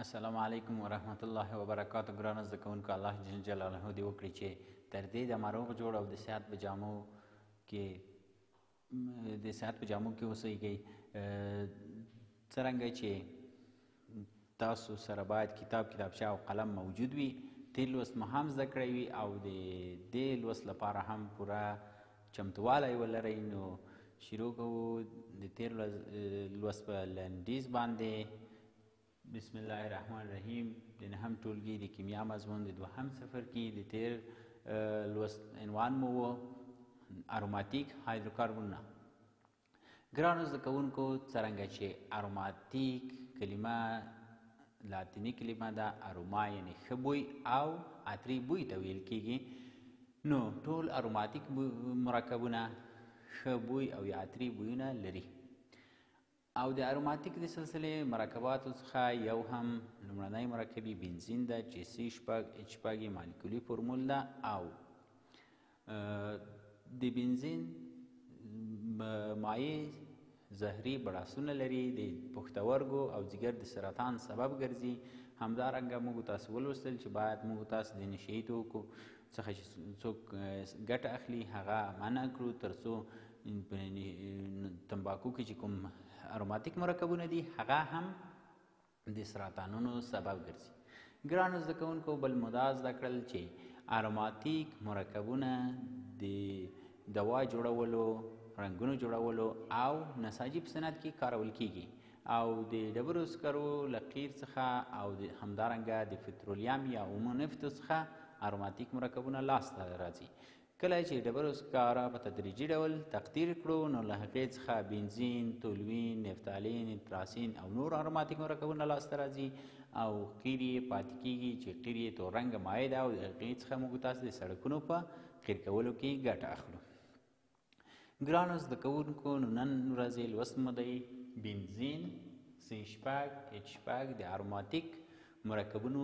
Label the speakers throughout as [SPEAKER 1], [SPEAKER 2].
[SPEAKER 1] السلام علیکم ورحمت الله وبرکاته ګرانو زده کوونکو الله جل جلاله دې وکړي چې تر دې دمه روغ جوړ او د صحت په جامو کې د صحت په جامو کې اوسېږئ څرنګه چې تاسو سره باید کتاب کتابچه او قلم موجود وي تېر لوست مو هم زده کړی وي او د دې لوست لپاره هم پوره چمتوالی ولرئ نو شروع کوو د تېر لوست په لنډیز باندې بسم الله الرحمن الرحیم د نهم ټولګي د کیمیا مضمون د دوهم صفر کې د تیر لوست عنوان مو و اروماتیک هایدروکاربونونه ګرانو زده کوونکو څرنګه چې اروماتیک کلمه لاتینی کلمه ده اروما یعنی ښه بوی او عطري بوی ته ویل کیږي نو ټول اروماتیک مرکبونه ښه بوی او عطري بویونه لري او د اروماتیک د سلسلې مرکباتو څخه یو هم لومړنی مرکبي بنزین ده چې سی شپږ اچ شپږ یې مالیکولي فورمول ده او د بنزین مایع زهري بړاسونه لري د پښتورګو او ځیګر د سرطان سبب ګرځي همدارنګه موږ تاسو ولوستل چې باید موږ تاسو د نشهیي توکو څخه چې څوک ګټه اخلي هغه منع کړو ترڅو په تمباکو کې چې کوم اروماتیک مرکبونه دي هغه هم د سرطانونو سبب ګرځي ګرانو زده کوونکو بل مو دا زده کړل چې اروماتیک مرکبونه د دوا جوړولو رنګونو جوړولو او نساجي په صنعت کې کارول کیږي او د ډبرو سکرو له قیر څخه او همدارنګه د پترولیام یا اومو نفتو څخه اروماتیک مرکبونه لاسته راځي کله چې ډبرو سکاره په تدریجي ډول تقدیر کړو نو له هغې څخه بنزین، تولوین، نفتالین، انتراسین او نور اروماتیک مرکبونه لاسته راځي او قیر یې پاتې کیږي چې قیر یې تور رنګه مایع ده او د هغې څخه موږ تاسو د سړکونو په قیر کولو کې ګټه اخلو. ګرانو زده کوونکو نو نن ورځ یې لوست مو دی بنزین سي شپږ اچ شپږ د اروماتیک مرکبونو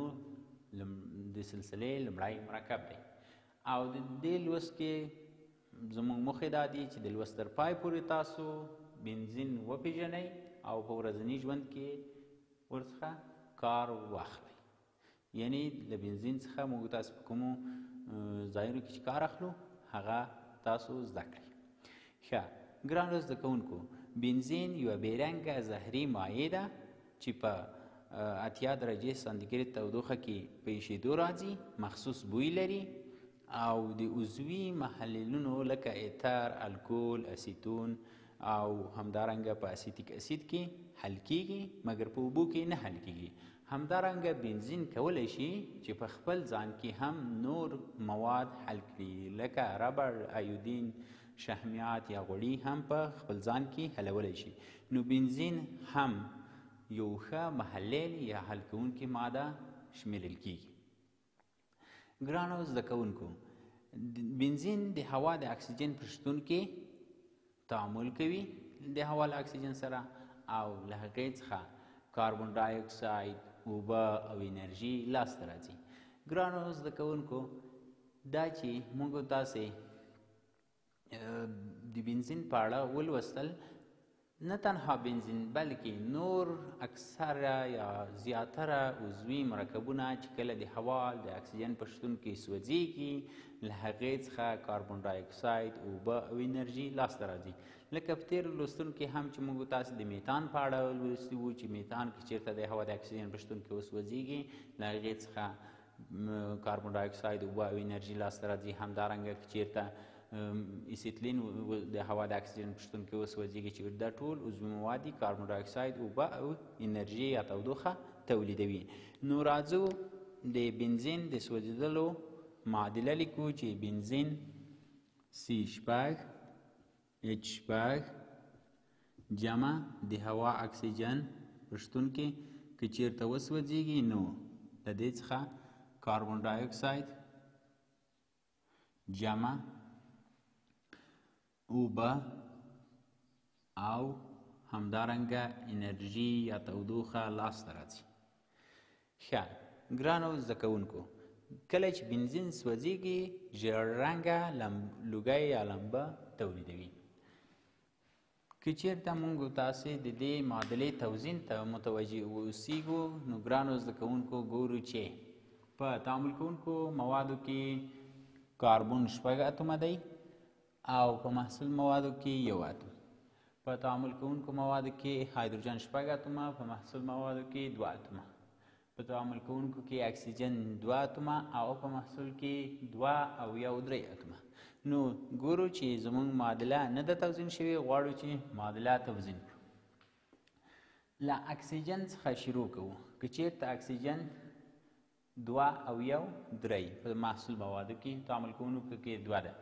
[SPEAKER 1] د سلسلې لومړی مرکب دی. او د دې لوست کې زموږ موخې دا دي چې د لوست تر پای پورې تاسو بنزین وپیژنئ او په ورځني ژوند کې ورڅخه کار واخلئ یعنی له بنزین څخه موږ تاسو په کومو ځایونو کې چې کار اخلو هغه تاسو زده کړئ ښه ګرانو زده کوونکو بنزین یوه بېرنګه زهري مایع ده چې په اتیا درجې سانتیګرید تودوخه کې په ایشېدو راځي مخصوص بوی لري او د عضوي محللونو لکه ایتر الکول اسیتون او همدارنګه په اسیتیک اسید کې حل کیږي مګر په اوبو کې نه حل کیږي همدارنګه بنزین کولی شي چې په خپل ځان کې هم نور مواد حل کړي لکه ربړ ایودین شهمیات یا غوړي هم په خپل ځان کې حلولی شي نو بنزین هم یو ښه محلل یا حل کوونکې ماده شمیرل کیږي ګرانو زده کوونکو بنزین د هوا د اکسیجن پر شتون کې تعامل کوي د هوا له اکسیجن سره او له هغې څخه کاربن ډای اکساید اوبه او انرژي لاسته راځي ګرانو زده کوونکو دا چې موږ تاسې د بنزین په اړه ولوستل نه تنها بنزین بلکې نور اکثره یا زیاتره عضوي مرکبونه چې کله د هوا د اکسیجن په شتون کې سوځېږي له هغې څخه کاربن ډای اکساید اوبه او انرژي لاسته راځي لکه په تېرو لوستونو کې هم چې موږ تاسو د میتان په اړه لوستي وو چې میتان که چېرته د هوا د اکسیجن په شتون کې وسوځېږي له هغې څخه کاربن ډای اکساید اوبه او انرژي لاسته راځي همدارنګه که چیرته ایسیتلین د هوا د اکسیجن په شتون کې وسوځیږي چې دا ټول عضوي مواد دي کاربن ډای اکساید اوبه او انرژي یا تودوخه تولیدوي نو راځو د بنزین د سوځیدلو معادله لیکو چې بنزین سی شپږ اچ شپږ جمع د هوا اکسیجن په شتون کې که چیرته وسوځیږي نو له دې څخه کاربن ډای اکساید جمع اوبه او همدارنګه انرژي یا تودوخه لاسته راځي ښه ګرانو زده کوونکو کله چې بنزین سوځیږي ژیړ رنګه لوګی یا لمبه تولیدوي که چیرته موږ تاسې د دې معادلې توزین ته متوجه اوسیږو نو ګرانو زده کوونکو ګورو چې په تعامل کوونکو موادو کې کاربن شپږ اتومه دی او په محصول موادو کې یو اتوم په تعامل کوونکو موادو کې هایدروجن شپږ اتومه په محصول موادو کې دوه اتومه په تعامل کوونکو کې اکسیجن دوه اتومه او په محصول کې دوه او یا درې اتومه نو ګورو چې زمونږ معادله نه ده توزین شوې غواړو چې معادله توزین کړو له اکسیجن څخه شروع کوو که چیرته اکسیجن دوه او یو درې په محصول موادو کې تعامل کوونکو کې دوه ده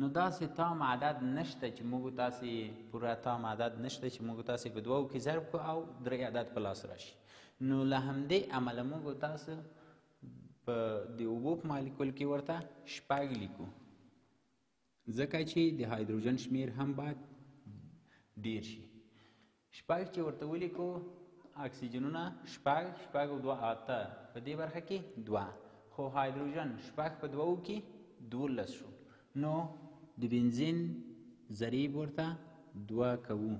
[SPEAKER 1] نو داسې تام عدد نشته چې موږ تاسې پوره تام عدد نشته چې موږ تاسې په دوو کې ضرب کو او درې عدد په لاس راشي نو له همدې امله موږ تاسو په د اوبو په مالیکول کې ورته شپږ لیکو ځکه چې د هایدروجن شمیر هم باید ډیر شي شپږ چې ورته ولیکو اکسیجنونه شپږ شپږ او دوه اته په دې برخه کې دوه خو هایدروجن شپږ په دوو کې دولس شو نو د بنزین ضریب ورته دوه کوو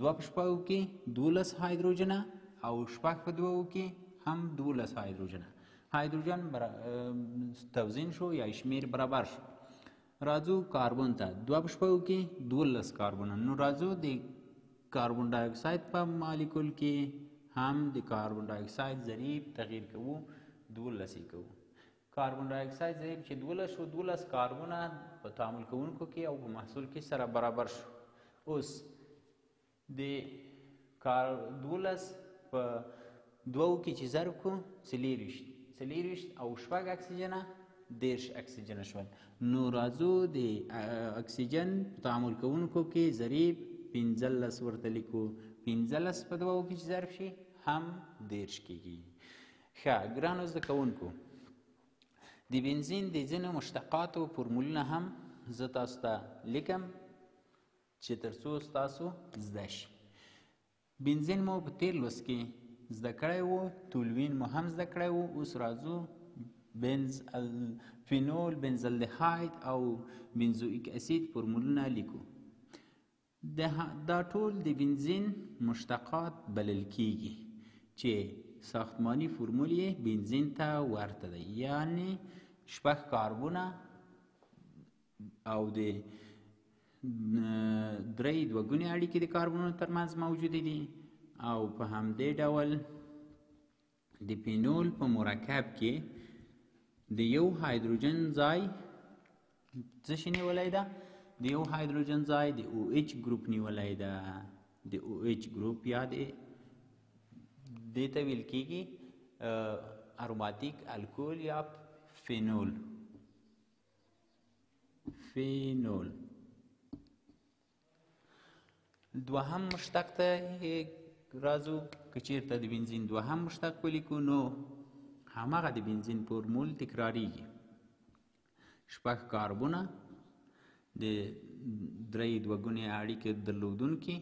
[SPEAKER 1] دوه په شپږو کې دولس هایدروجنه او شپږ په دوو کې هم دولس هایدروجنه هایدروجن بر... توزین شو یا شمیر برابر شو راځو کاربن ته دوه په شپږو کې دولس کاربن نو راځو د کاربن ډای اکساید په مالیکول کې هم د کاربن ډای اکساید ضریب تغییر کوو دولس یې کوو کاربن ډای اکساید ضریب چې دولس شو دولس کاربونه په تعامل کوونکو کې او په محصول کې سره برابر شو اوس د کار دولس په دوو کې چې ضرب کو څلېرویشت څلېرویشت او شپږ اکسیجنه دیرش اکسیجن شول نو راځو د اکسیجن تعامل کوونکو کې ضریب پنځلس ورته لیکو پنځلس په دوو کې چې ضرب شي هم دیرش کېږي ښه ګرانو زده کوونکو د بنزین د ځینو مشتقاتو فورمولونه هم زه تاسو ته لیکم چې تر څو ستاسو زده شي بنزین مو په تیر لوست کې زده کړی وو تولوین مو هم زده کړی وو اوس راځو بنز الفینول بنزالدهاید او بنزوئیک اسید فرمولونه لیکو ده دا ټول د بنزین مشتقات بلل کیږي چې ساختماني فرمول یې بنزین ته ورته دی یعنی شپږ کاربونه او د درې دوه ګونې اړیکې د کاربونو ترمنځ موجودې دي او په همدې ډول د پینول په مرکب کې د یو هایدروجن ځای څه شي نیولی ده د یو هایدروجن ځای د او ایچ ګروپ نیولی ده د او ایچ ګروپ یا د دې ته ویل کېږي اروماتیک الکول یا فینول فینول دوهم مشتق ته راځو که چیرته د بنزین دوهم مشتق ولیکو نو همغه د بنزین فورمول تکراریږي شپږ کاربونه د درې دوګونې اړیکې درلودونکي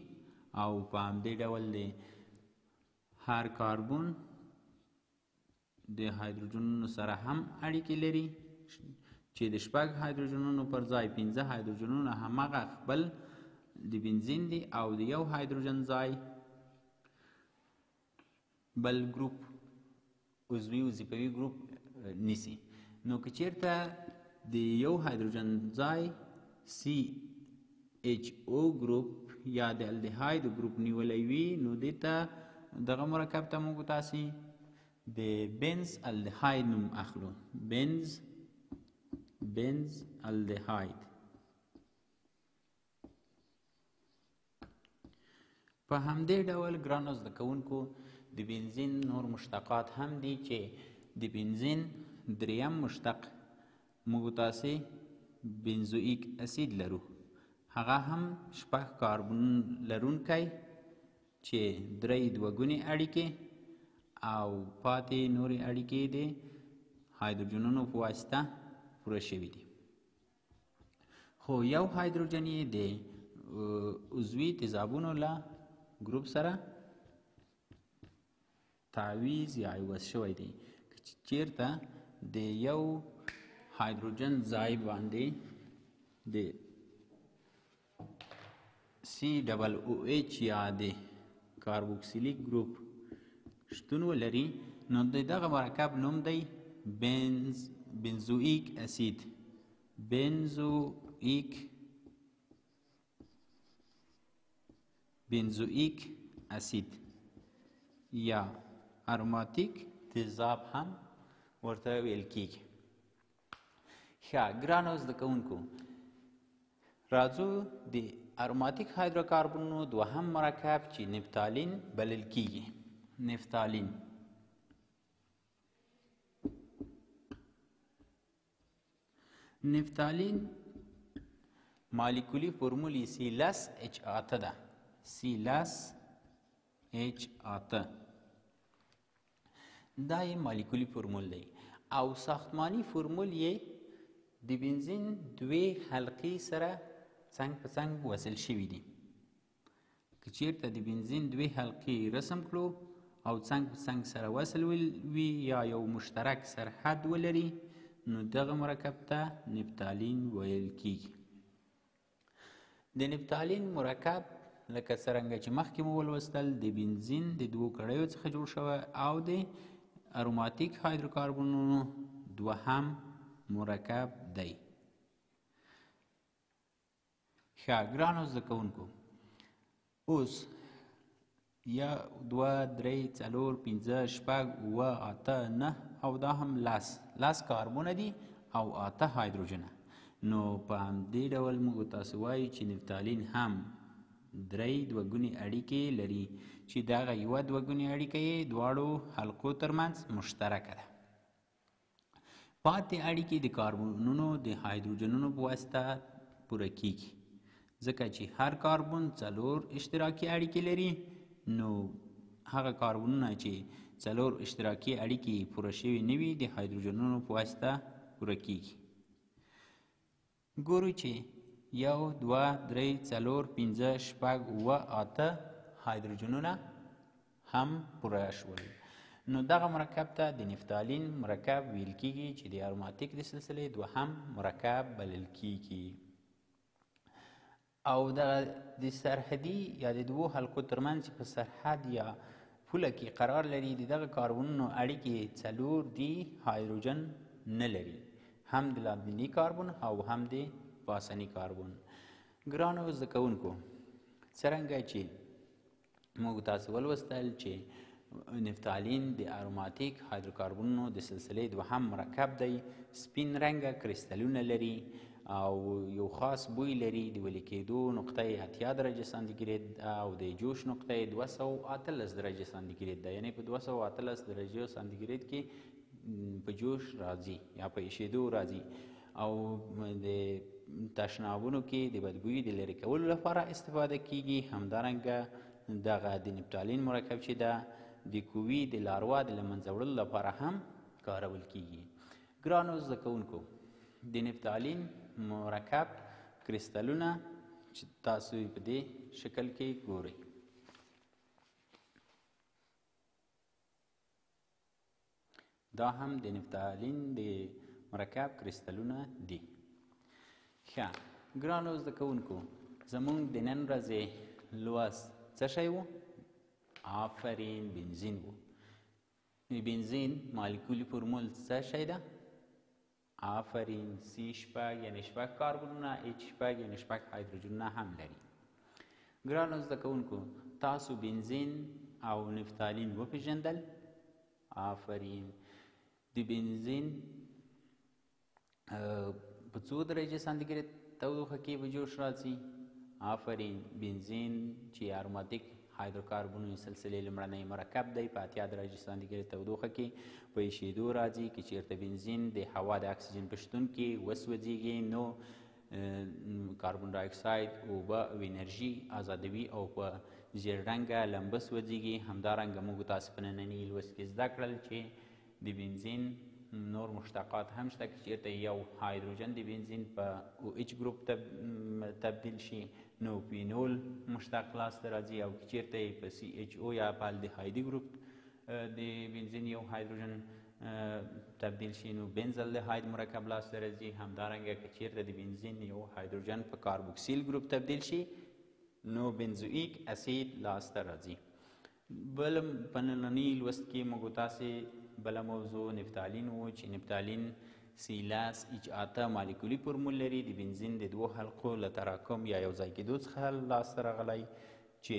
[SPEAKER 1] او په همدې ډول د هر کاربون د هایدروجنونو سره هم اړیکې لري چې د شپږ هایدروجنونو پر ځای پنځه هایدروجنونه همغه خپل د بنزین دي او د یو هایدروجن ځای بل ګروپ عضوي وظیفوي ګروپ نیسي نو که چیرته د یو هایدروجن ځای سی اچ او ګروپ یا د الدهاید ګروپ نیولی وي نو دې ته دغه مرکب ته موږ تاسو د بنز الدهاید نوم اخلو بنز بنز الدهاید په همدې ډول ګرانو زده کوونکو د بنزین نور مشتقات هم دي چې د بنزین دریم مشتق موږ تاسې بنزوئیک اسید لرو هغه هم شپږ کاربن لرونکی چې درې دوګونې اړیکې او پاتې نورې اړیکې د هایدروجنونو په واسطه پوره شوي دي خو یو هایدروجن یې د عضوي تیزابونو له ګروپ سره تعویز یا عوض شوی دی که چیرته د یو هایدروجن ځای باندې د سي ډبل او ایچ یا د کاربوکسیلیک ګروپ شتون ولري نو د دغه مرکب نوم دی بنز بنزوئیک اسید بنزوئیک بنزوئیک اسید یا اروماتیک تیزاب هم ورته ویل کیږي ښه ګرانو زده کوونکو راځو د اروماتیک هایدروکاربنونو دوهم مرکب چې نفتالین بلل کیږي نفتالین نفتالین مالیکولی فرمول یې سی لس اچ آته ده سی لس اچ آته دا یې مالیکولي فرمول دی او ساختماني فرمول یې د بنزین دوې حلقې سره څنګ په څنګ وصل شوي دي که چیرته د بنزین دوې حلقې رسم کړو او څنګ په څنګ سره وصل وي یا یو مشترک سرحد ولري نو دغه مرکب ته نفتالین ویل کیږي د نپتالین مرکب لکه څرنګه چې مخکې مو ولوستل د بنزین د دوو کړیو څخه جوړ شوی او د اروماتیک هایدروکاربنونو دوهم مرکب دی ښه ګرانو زده کوونکو اوس يو دوه درې څلور پنځه شپږ اووه اته نهه او دا هم لس لس کاربونه دي او اته هایدروجنه نو په همدې ډول موږ تاسو وایو چې نفتالین هم درې دوګونې اړیکې لري چې دغه یوه دوګونې اړیکه یې دواړو حلقو ترمنځ مشترکه ده پاتې اړیکې د کاربونونو د هایدروجنونو په واسطه پوره کیږي ځکه چې هر کاربون څلور اشتراکي اړیکې لري نو هغه کاربونونه چې څلور اشتراکي اړیکې پوره شوي نه وي د هایدروجنونو په واسطه پوره کیږي ګورو چي یو، دوه، درې، څلور، پنځه، شپږ، اووه، اته هایدروجنونه هم پوره شول. نو دغه مرکب ته د نفتالین مرکب ویل کیږي چې د اروماتیک د سلسلې دوهم مرکب بلل کیږي. او دغه د سرحدي یا د دوو حلقو ترمنځ چې په سرحد یا پوله کې قرار لري د دغه کاربونونو اړیکې څلور دي هایدروجن نه لري هم د لادني کاربون او هم د پاسني کاربون ګرانو زده کوونکو څرنګه چې موږ تاسو ولوستل چې نفتالین د اروماتیک هایدروکاربونونو د سلسلې دوهم مرکب دی سپین رنګه کریستالونه لري او یو خاص بوی لري د ویلي کېدو نقطه یې اتیا درجه سانتیګرید او د جوش نقطه یې دوه سوه اتلس درجه سانتیګرید ده یعنې په دوه سوه اتلس درجه سانتیګرید کې په جوش راځي یا په ایشېدو راځي او د تشنابونو کې د بدبویي د لرې کولو لپاره استفاده کیږي همدارنګه دغه د نپټالین مرکب چې ده د کووي د لاروا د لمنځه وړلو لپاره هم کارول کیږي ګرانو زده کوونکو د نپټالین مرکب کریستالونه چې تاسو په دې شکل کې ګورئ دا هم د نفتالین د مرکب کریستالونه دي ښه ګرانو زده کوونکو زمونږ د نن ورځې لوست څه شی و آفرین بنزین و د بنزین مالیکولي فرمول څه شی ده آفرین سی شپږ یعنی شپږ کاربنونه ایچ شپږ یعنی شپږ هایدروجنونه هم لري ګرانو زده کوونکو تاسو بنزین او نفتالین وپیژندل آفرین د بنزین په څو درجه سانتیګریډ تودوخه کې به جوش راځي آفرین بنزین چې اروماتیک هایدروکاربونو سلسلې لمړنی مرکب دی په اتیا درجه سانتیګرید تودوخه کې په ایشیدو راځي که چیرته بنزین د هوا د اکسیجن په شتون کې وسوځیږي نو کاربن ډای اکساید اوبه او انرژي ازادوي او په زیړ رنګه لمبه سوځیږي همدارنګه موږ تاسو په ننني لوست کې زده کړل چې د بنزین نور مشتقات هم شته که چیرته یو هایدروجن د بنزین په او اچ ګروپ تبدیل شي نو پینول مشتق لاس ته راځي او که چیرته یې په سی اچ او یا په الدهایدي ګروپ د بنزین یو هایدروجن تبدیل شي نو بنزل د هاید مرکب لاس ته راځي همدارنګه که چیرته د بنزین یو هایدروجن په کاربوکسیل ګروپ تبدیل شي نو بنزوئیک اسید لاس ته راځي بل په ننني لوست کې موږ تاسې بله موضوع نفتالین وو چې نفتالین سیلاس ایچ آته مالیکولي فرمول لري د بنزین د دوو حلقو له تراکم یا یو ځای کېدو څخه لاسته راغلی چې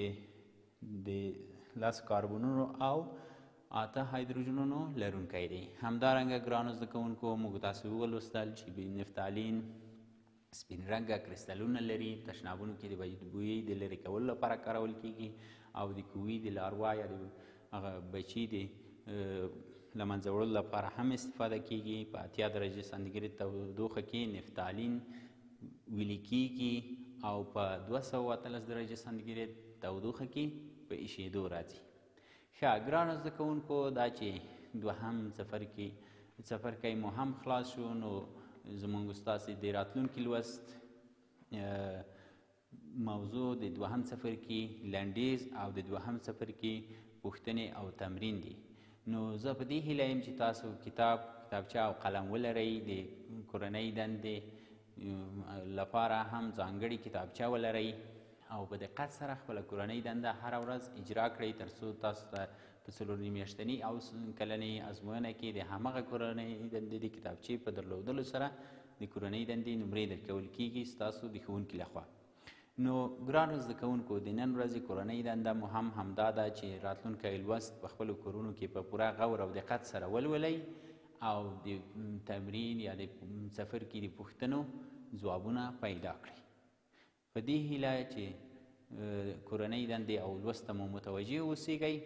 [SPEAKER 1] د لس کاربونونو او آته هایدروجنونو لرونکی دی همدارنګه ګرانو زده کوونکو موږ تاسو ولوستل چې نفتالین سپین رنګه کریستالونه لري تشنابونو کې د بدبویۍ د لرې کولو لپاره کارول کیږي او د کوي د لاروا یا د هغه بچي د له منځه وړلو لپاره هم استفاده کیږي په اتیا درجه سانتیګریډ تودوخه کې نفتالین ویلي کیږي او په 213 درجه سانتیګریډ تودوخه کې په ایشېدو راځي ښه ګرانو زده کوونکو دا چې دوهم څپرکي څپرکی مو هم خلاص شو نو زمونږ ستاسې د راتلونکي لوست موضوع د دوهم څپرکي لنډیز او د دوهم څپرکي پوښتنې او تمرین دي نو زه په دې هیله یم چې تاسو کتاب کتابچه او قلم ولرئ د کورنۍ دندې لپاره هم ځانګړې کتابچه ولرئ او په دقت سره خپله کورنۍ دنده هره ورځ اجرا کړئ تر څو تاسو ته په څلور نیم میاشتني او کلنې ازموینه کې د همغه کورنۍ دندې د کتابچې په درلودلو سره د کورنۍ دندې نمرې درکول کیږي ستاسو د ښوونکي لخوا نو ګرانو زده کوونکو د نن ورځې کورنۍ دنده مو هم همدا ده چې راتلونکی لوست په خپلو کورونو کې په پوره غور او دقت سره ولولئ او د تمرین یا د څپرکي د پوښتنو ځوابونه پیدا کړئ په دې هیله چې کورنۍ دندې او لوست مو متوجه اوسیږئ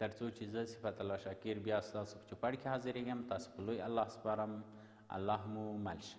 [SPEAKER 1] ترڅو چې زه صفت الله شاکر بیا ستاسو په چوپړ کې حاضرېږم تاسو په لوی الله سپارم الله مو مل شه